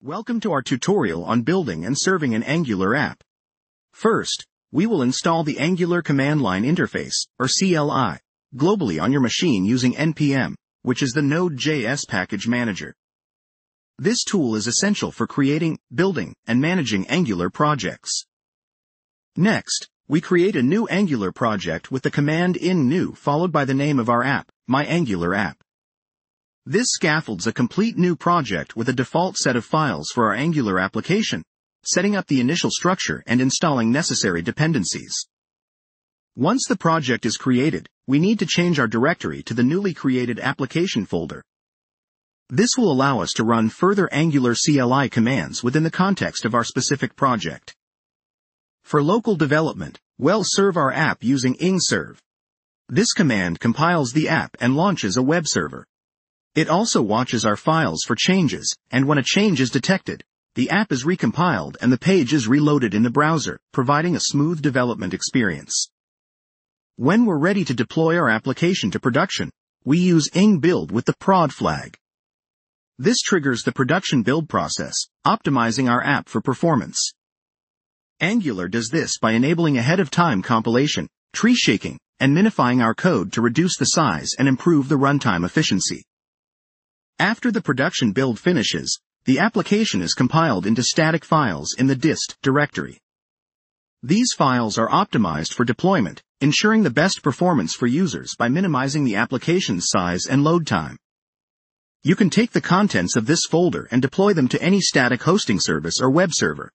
Welcome to our tutorial on building and serving an Angular app. First, we will install the Angular Command Line Interface, or CLI, globally on your machine using NPM, which is the Node.js package manager. This tool is essential for creating, building, and managing Angular projects. Next, we create a new Angular project with the command ng new followed by the name of our app, My Angular App. This scaffolds a complete new project with a default set of files for our Angular application, setting up the initial structure and installing necessary dependencies. Once the project is created, we need to change our directory to the newly created application folder. This will allow us to run further Angular CLI commands within the context of our specific project. For local development, we'll serve our app using ng serve. This command compiles the app and launches a web server. It also watches our files for changes, and when a change is detected, the app is recompiled and the page is reloaded in the browser, providing a smooth development experience. When we're ready to deploy our application to production, we use ng build with the prod flag. This triggers the production build process, optimizing our app for performance. Angular does this by enabling ahead of time compilation, tree shaking, and minifying our code to reduce the size and improve the runtime efficiency. After the production build finishes, the application is compiled into static files in the dist directory. These files are optimized for deployment, ensuring the best performance for users by minimizing the application's size and load time. You can take the contents of this folder and deploy them to any static hosting service or web server,